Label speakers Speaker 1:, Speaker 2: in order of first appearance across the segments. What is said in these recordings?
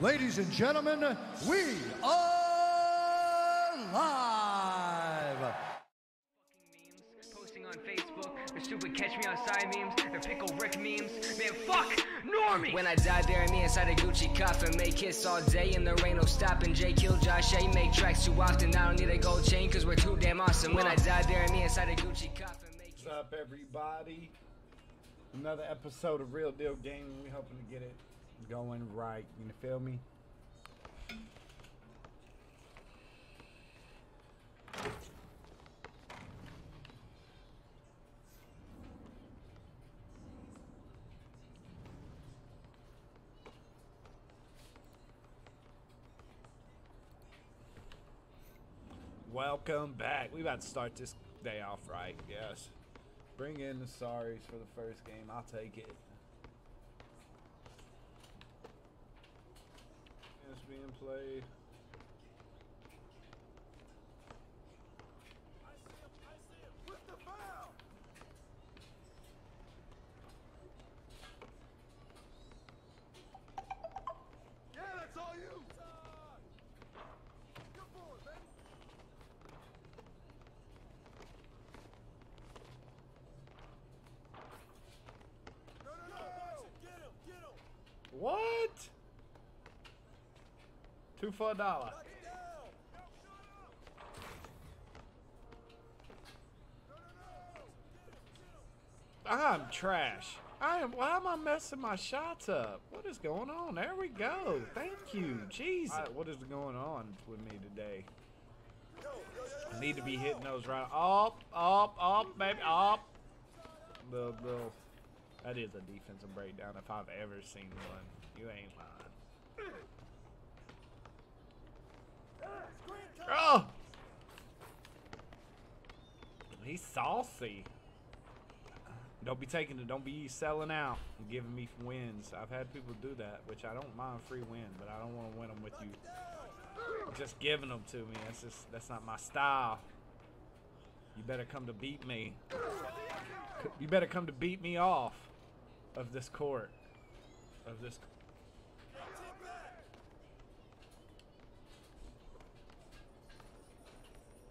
Speaker 1: Ladies and gentlemen, we are live.
Speaker 2: Posting on Facebook, the stupid catch me outside memes, the pickle Rick memes. Man, fuck Normie! When I die, bury me inside a Gucci coffin. Make hits all day and there ain't no stopping. Jay kill Josh A. Make tracks too often. I don't need a gold chain cause we're too damn awesome. When I die, bury me inside a Gucci coffin. Make
Speaker 3: What's up, everybody? Another episode of Real Deal Gaming. We hoping to get it going right. You feel me? Welcome back. We about to start this day off right. Yes. Bring in the sorries for the first game. I'll take it. It's being played.
Speaker 4: Yeah, that's all you. Good boy, man. No, no, no. Get him, get him.
Speaker 3: What? Two for a dollar. I'm trash. I am. Why am I messing my shots up? What is going on? There we go. Thank you. Jesus. what is going on with me today? I need to be hitting those right. Up, up, up, baby, up. The little. That is a defensive breakdown if I've ever seen one. You ain't lying. Oh! He's saucy. Don't be taking it. Don't be selling out and giving me wins. I've had people do that, which I don't mind free win, but I don't want to win them with you just giving them to me. That's just that's not my style. You better come to beat me. You better come to beat me off of this court. Of this.
Speaker 4: Tip back.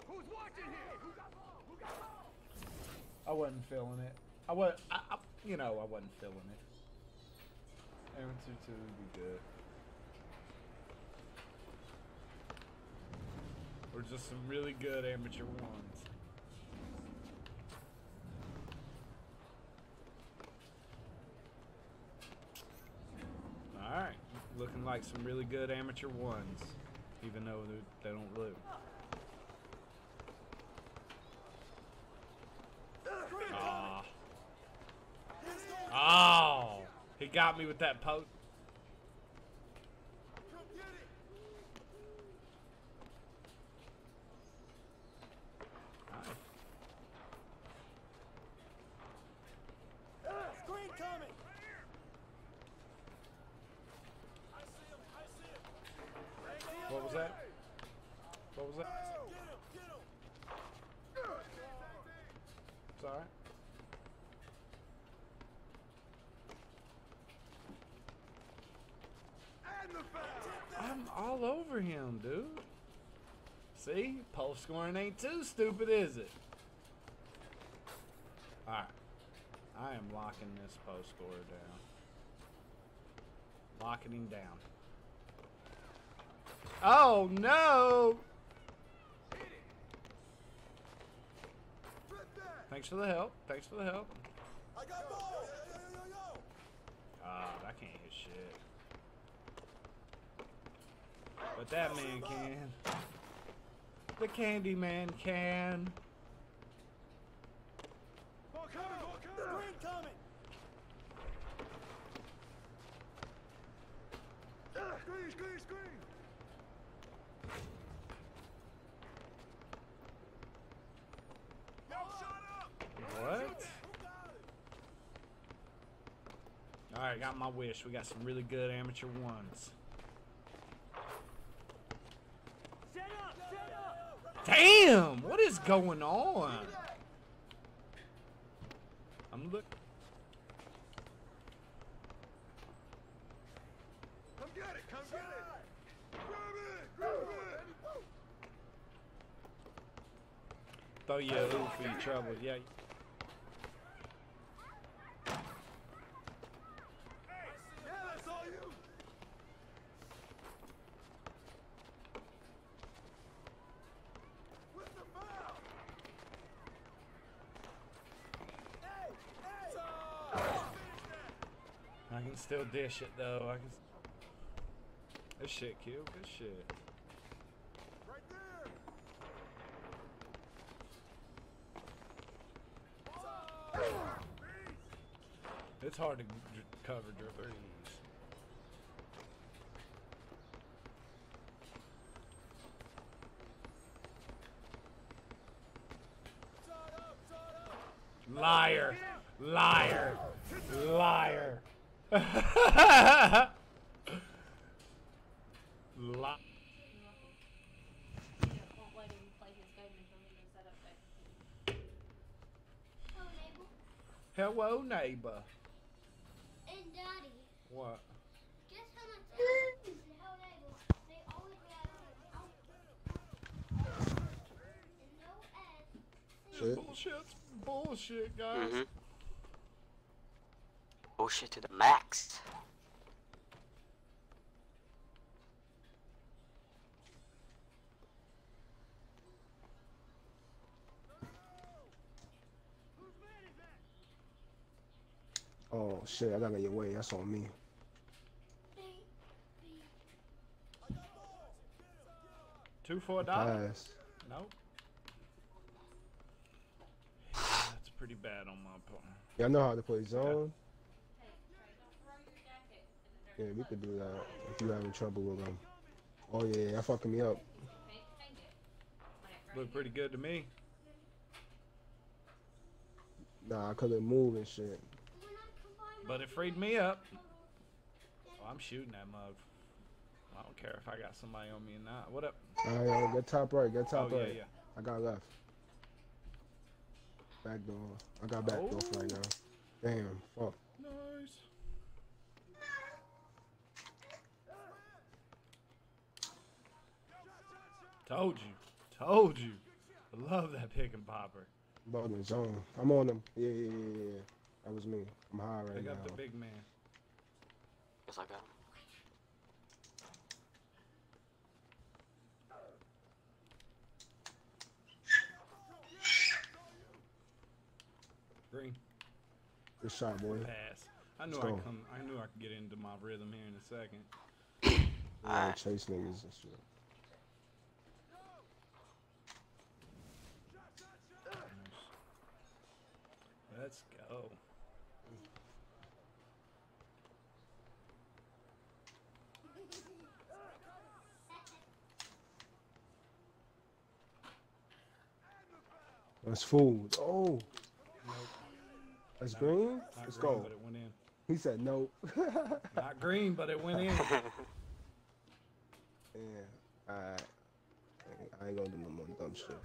Speaker 2: Who's watching here? Who got ball? Who got ball?
Speaker 3: I wasn't feeling it. I was, I, I, you know, I wasn't feeling it. Amateur two would be good. Or just some really good amateur ones. Alright, looking like some really good amateur ones, even though they- don't loot. Aw. Oh, he got me with that poke. What was that? What was that? It's alright.
Speaker 4: And the foul.
Speaker 3: I'm all dude. See? Post scoring ain't too stupid, is it? Alright. I am locking this post scorer down. Locking him down. Oh, no! Thanks for the help. Thanks for the help.
Speaker 4: I got ball. Yo, yo, yo, yo, yo.
Speaker 3: Ah, I can't hit shit. But that man can. The candy man can.
Speaker 4: Ball coming. Ball coming. Screen coming.
Speaker 3: What?
Speaker 4: It?
Speaker 3: Alright, got my wish. We got some really good amateur ones. What is going on? I'm look.
Speaker 4: Come get it! Come get it!
Speaker 3: Grab it! Grab it! Throw your
Speaker 4: hoop for your troubles, yeah.
Speaker 3: I can still dish it though. I can. This shit kill. Good shit.
Speaker 4: Right there.
Speaker 3: It's hard to cover your threes.
Speaker 4: Tied up, tied up.
Speaker 3: Liar. Liar. Liar. Li-
Speaker 5: won't let him play his game until he gets that update.
Speaker 6: Neighbor
Speaker 3: Hello, neighbor.
Speaker 6: and daddy.
Speaker 3: What?
Speaker 6: Guess how much that is? Neighbor. They always got no ass.
Speaker 3: Bullshit, guys.
Speaker 7: Mhm. Bullshit to the max.
Speaker 8: Oh shit, I gotta get away. That's on me.
Speaker 3: Two for a dollar.
Speaker 8: Pass.
Speaker 3: Nope. That's pretty bad on my part.
Speaker 8: Yeah, I know how to play zone.
Speaker 5: Hey, Trey, don't throw your jacket in the
Speaker 8: Yeah, we could do that if you're having trouble with them. Oh yeah, that fucking me up.
Speaker 5: Hang, hang it. Whenever
Speaker 3: Look pretty good to me.
Speaker 8: Nah, I couldn't move and shit.
Speaker 6: When I combine
Speaker 3: But it freed me up. Oh, I'm shooting that mug. I don't care if I got somebody on me or not. What up?
Speaker 8: Alright, yo, get top right, get top
Speaker 3: Oh, yeah,
Speaker 8: right.
Speaker 3: yeah.
Speaker 8: I got left. Back door. I got back door
Speaker 3: Oh.
Speaker 8: right now. Damn, fuck.
Speaker 3: Nice. Told you. Told you. I love that pick and popper.
Speaker 8: About the zone. I'm on them. Yeah, yeah, yeah, yeah, yeah. That was me. I'm high right
Speaker 3: Pick
Speaker 8: now.
Speaker 3: up the big man.
Speaker 7: Guess I got him.
Speaker 3: Green.
Speaker 8: Good shot, boy.
Speaker 3: Pass. I knew I come. I knew I could get into my rhythm here in a second.
Speaker 8: Yeah,
Speaker 7: Alright.
Speaker 8: chase niggas and shit.
Speaker 3: Let's go.
Speaker 8: That's food. Oh,
Speaker 3: Nope.
Speaker 8: that's green. Let's
Speaker 3: green,
Speaker 8: go.
Speaker 3: But it went in.
Speaker 8: He said nope.
Speaker 3: Not green, but it went in.
Speaker 8: Yeah. Alright. I ain't gonna do no more dumb shit.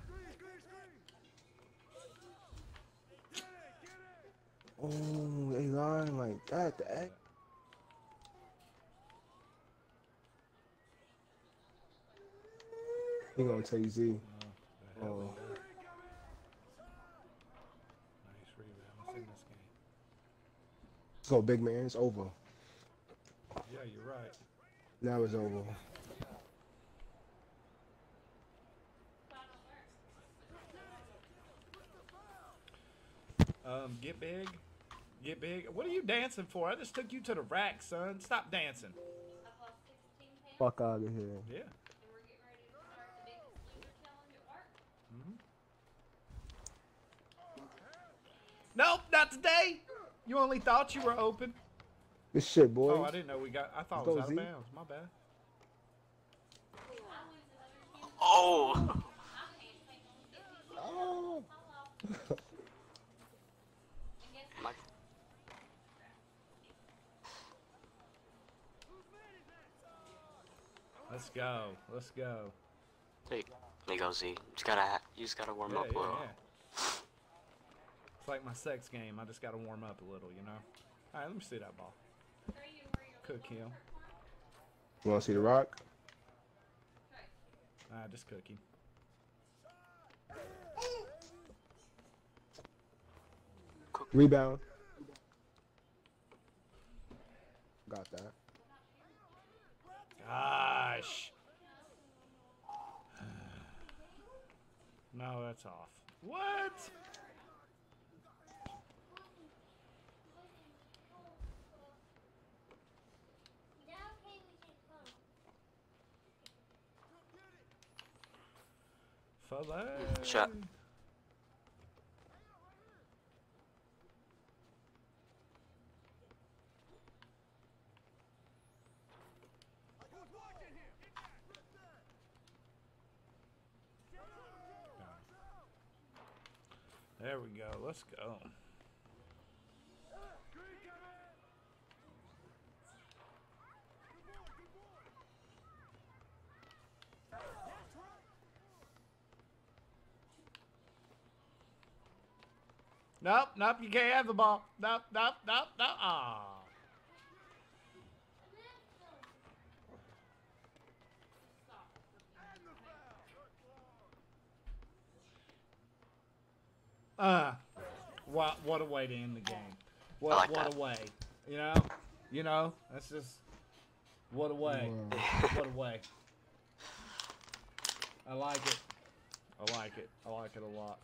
Speaker 8: Oh, they lying like that. The egg. He gonna take Z. Oh.
Speaker 3: they do. Nice rebound. What's in this game?
Speaker 8: Let's go, big man. It's over.
Speaker 3: Yeah, you're right.
Speaker 8: Now it's over.
Speaker 3: Um, get big. Get big. What are you dancing for? I just took you to the rack, son. Stop dancing.
Speaker 5: I've lost 16 pounds,
Speaker 8: Fuck out of here.
Speaker 3: Yeah.
Speaker 5: and we're getting ready to start the biggest loser challenge at work.
Speaker 3: Nope, not today. You only thought you were open.
Speaker 8: This shit, boy.
Speaker 3: Oh, I didn't know we got. I thought it was
Speaker 8: Go,
Speaker 3: out
Speaker 8: Z.
Speaker 3: of bounds. My bad.
Speaker 7: Oh!
Speaker 8: Oh.
Speaker 3: Let's go. Let's go.
Speaker 7: hey, there you go, Z. You just gotta, ha- you just gotta warm
Speaker 3: Yeah,
Speaker 7: up a
Speaker 3: yeah,
Speaker 7: little.
Speaker 3: yeah. It's like my sex game. I just got to warm up a little, you know. All right, let me see that ball. Cook him.
Speaker 8: You wanna see the rock?
Speaker 3: Ah, just cook him.
Speaker 8: Rebound. Got that.
Speaker 3: Gosh. No, that's off. What?
Speaker 6: Is that okay? We can come.
Speaker 3: Fellas.
Speaker 7: Shot.
Speaker 3: There we go. Let's go. Nope, nope, you can't have the ball. Nope, nope, nope, nope. Aw. Uh, what what a way to end the game. What
Speaker 7: like
Speaker 3: what
Speaker 7: that.
Speaker 3: a way. You know? You know? That's just what a way. What a way. I like it. I like it. I like it a lot.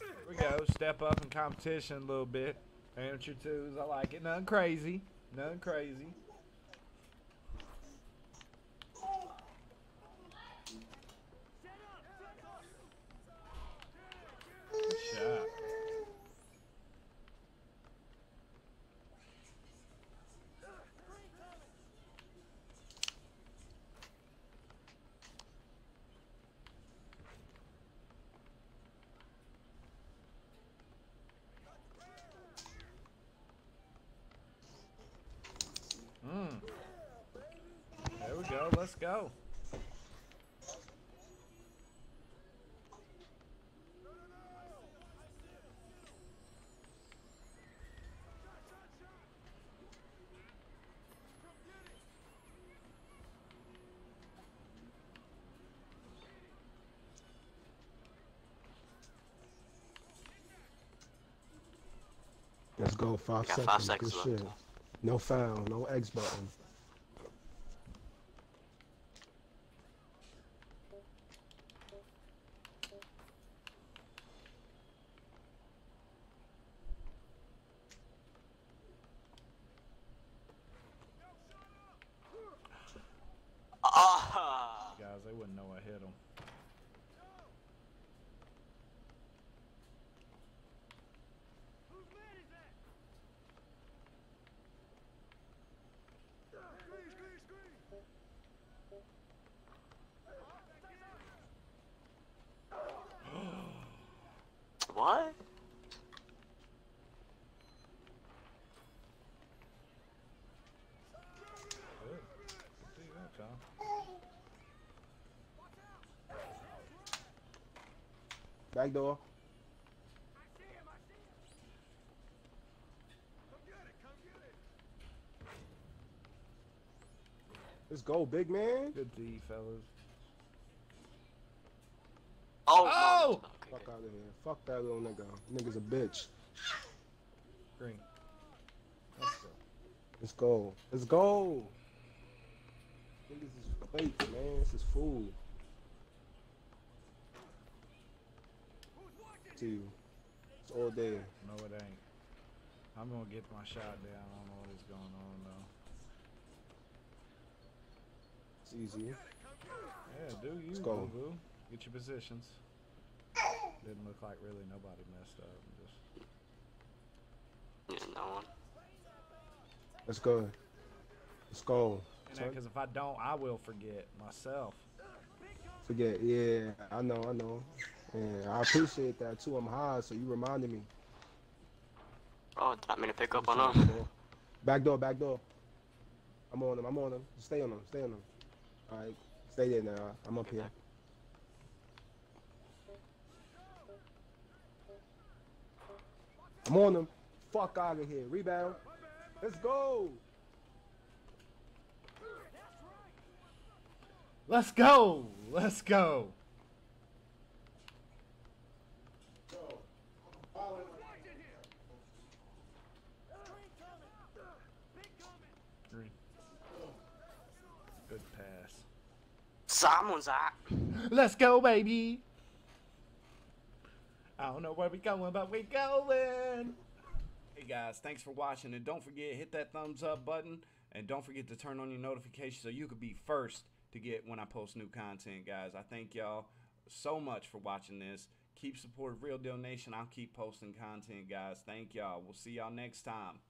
Speaker 3: Here we go. Step up in competition a little bit. Amateur twos. I like it. Nothing crazy. Nothing crazy. Good shot. Mm. There we go. Let's go.
Speaker 8: Let's go. Five seconds.
Speaker 7: five seconds
Speaker 8: Good
Speaker 7: left.
Speaker 8: shit. No foul. No X button.
Speaker 7: Ah!
Speaker 3: Guys, they wouldn't know I hit them.
Speaker 7: What?
Speaker 8: Back door. Let's go, big man.
Speaker 3: Good D, fellas.
Speaker 7: Oh!
Speaker 3: Oh!
Speaker 7: oh
Speaker 8: Fuck out of here. Fuck that little nigga. Nigga's a bitch.
Speaker 3: Green. Let's go.
Speaker 8: Let's go. Let's go. Niggas is fake, man. This is food. To you. It's all day.
Speaker 3: No, it ain't. I'm gonna get my shot down. I don't know what is going on
Speaker 8: easy.
Speaker 3: Yeah, do you,
Speaker 8: Let's go.
Speaker 3: boo boo. Get your positions. Didn't look like really nobody messed up. Just
Speaker 7: Yeah, no one.
Speaker 8: Let's go. Let's go.
Speaker 3: because if I don't, I will forget myself.
Speaker 8: Forget. Yeah, I know, I know. Yeah, I appreciate that too. I'm high, so you reminded me.
Speaker 7: Oh, did not mean to pick up on him.
Speaker 8: Back door, back door. I'm on him. I'm on him. Stay on him. Stay on him. All right, stay there now. I'm up here. I'm on him. Fuck out of here. Rebound. Let's go.
Speaker 3: Let's go. Let's go.
Speaker 7: Someone's.
Speaker 3: Let's go, baby. I don't know where we're going, but we're going. Hey guys, thanks for watching, and don't forget hit that thumbs up button, and don't forget to turn on your notifications so you could be first to get when I post new content, guys. I thank y'all so much for watching this. Keep supporting Real Deal Nation. I'll keep posting content, guys. Thank y'all. We'll see y'all next time.